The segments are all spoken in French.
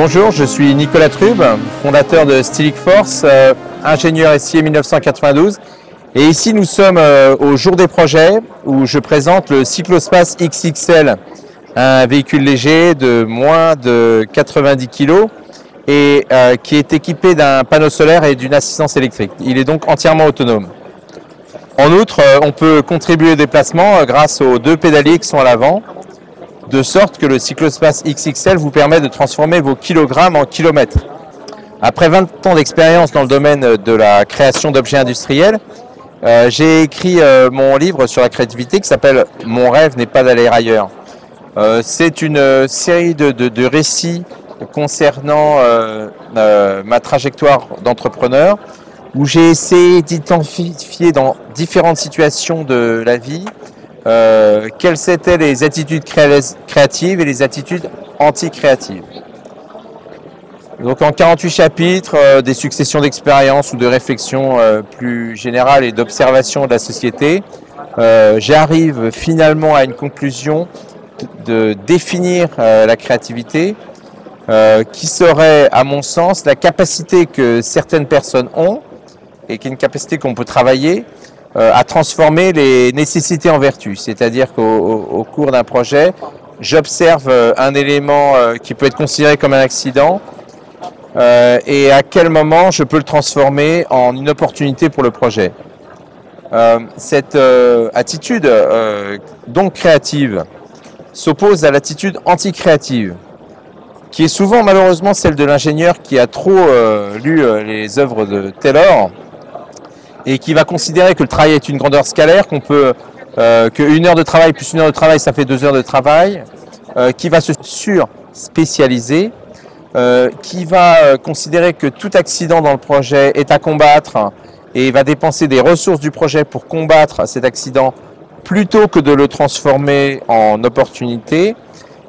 Bonjour, je suis Nicolas Trube, fondateur de Stylic Force, euh, ingénieur SIE 1992. Et ici, nous sommes euh, au jour des projets où je présente le Cyclospace XXL, un véhicule léger de moins de 90 kg et euh, qui est équipé d'un panneau solaire et d'une assistance électrique. Il est donc entièrement autonome. En outre, on peut contribuer au déplacement grâce aux deux pédaliers qui sont à l'avant de sorte que le cyclospace XXL vous permet de transformer vos kilogrammes en kilomètres. Après 20 ans d'expérience dans le domaine de la création d'objets industriels, euh, j'ai écrit euh, mon livre sur la créativité qui s'appelle Mon rêve n'est pas d'aller ailleurs. Euh, c'est une série de, de récits concernant ma trajectoire d'entrepreneur où j'ai essayé d'identifier dans différentes situations de la vie euh, quelles étaient les attitudes créatives et les attitudes anti-créatives. Donc en 48 chapitres, euh, des successions d'expériences ou de réflexions euh, plus générales et d'observation de la société, j'arrive finalement à une conclusion de définir la créativité, qui serait, à mon sens, la capacité que certaines personnes ont, et qui est une capacité qu'on peut travailler, à transformer les nécessités en vertus. C'est-à-dire qu'au cours d'un projet, j'observe euh, un élément euh, qui peut être considéré comme un accident et à quel moment je peux le transformer en une opportunité pour le projet. cette attitude donc créative s'oppose à l'attitude anti-créative, qui est souvent malheureusement celle de l'ingénieur qui a trop lu les œuvres de Taylor et qui va considérer que le travail est une grandeur scalaire, qu'on peut euh, qu'une heure de travail plus une heure de travail, ça fait deux heures de travail, euh, qui va se sur-spécialiser, euh, qui va considérer que tout accident dans le projet est à combattre et va dépenser des ressources du projet pour combattre cet accident plutôt que de le transformer en opportunité,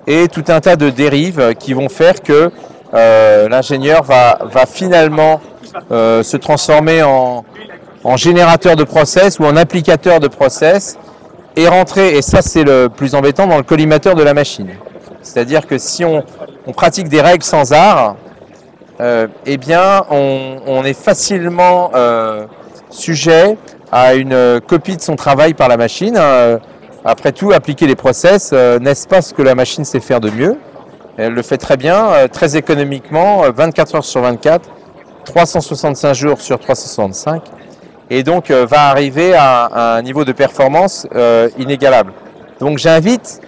et tout un tas de dérives qui vont faire que l'ingénieur va, va finalement se transformer en, en générateur de process ou en applicateur de process et rentrer, et ça c'est le plus embêtant, dans le collimateur de la machine. C'est-à-dire que si on, pratique des règles sans art, euh, eh bien on, est facilement euh, sujet à une copie de son travail par la machine. Hein. après tout, appliquer les process, euh, n'est-ce pas ce que la machine sait faire de mieux? Elle le fait très bien, très économiquement, 24 heures sur 24, 365 jours sur 365 et donc euh, va arriver à, un niveau de performance euh, inégalable. Donc j'invite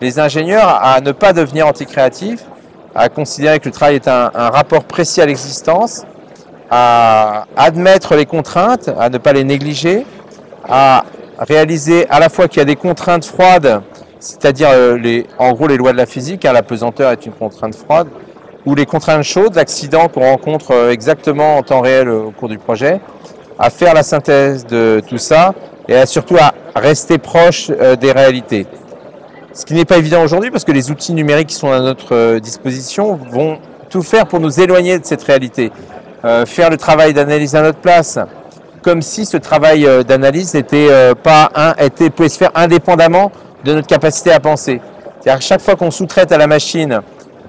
les ingénieurs à ne pas devenir anti-créatifs, à considérer que le travail est un, rapport précis à l'existence, à admettre les contraintes, à ne pas les négliger, à réaliser à la fois qu'il y a des contraintes froides, c'est-à-dire euh, en gros les lois de la physique, hein, la pesanteur est une contrainte froide, ou les contraintes chaudes, l'accident qu'on rencontre exactement en temps réel au cours du projet, à faire la synthèse de tout ça et surtout à rester proche euh, des réalités. Ce qui n'est pas évident aujourd'hui parce que les outils numériques qui sont à notre euh, disposition vont tout faire pour nous éloigner de cette réalité. Euh, faire le travail d'analyse à notre place, comme si ce travail d'analyse n'était pas un, était, pouvait se faire indépendamment de notre capacité à penser. C'est-à-dire chaque fois qu'on sous-traite à la machine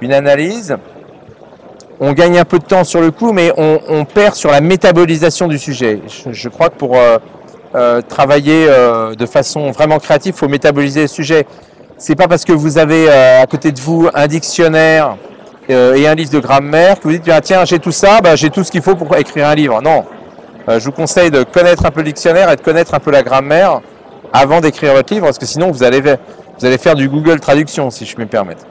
une analyse, on gagne un peu de temps sur le coup, mais on, perd sur la métabolisation du sujet. Je, crois que pour euh, euh, travailler euh, de façon vraiment créative, il faut métaboliser le sujet. C'est pas parce que vous avez à côté de vous un dictionnaire et un livre de grammaire que vous dites tiens j'ai tout ça, bah, j'ai tout ce qu'il faut pour écrire un livre. Non, je vous conseille de connaître un peu le dictionnaire et de connaître un peu la grammaire avant d'écrire votre livre, parce que sinon vous allez, vous allez faire du Google Traduction, si je me permettre.